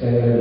and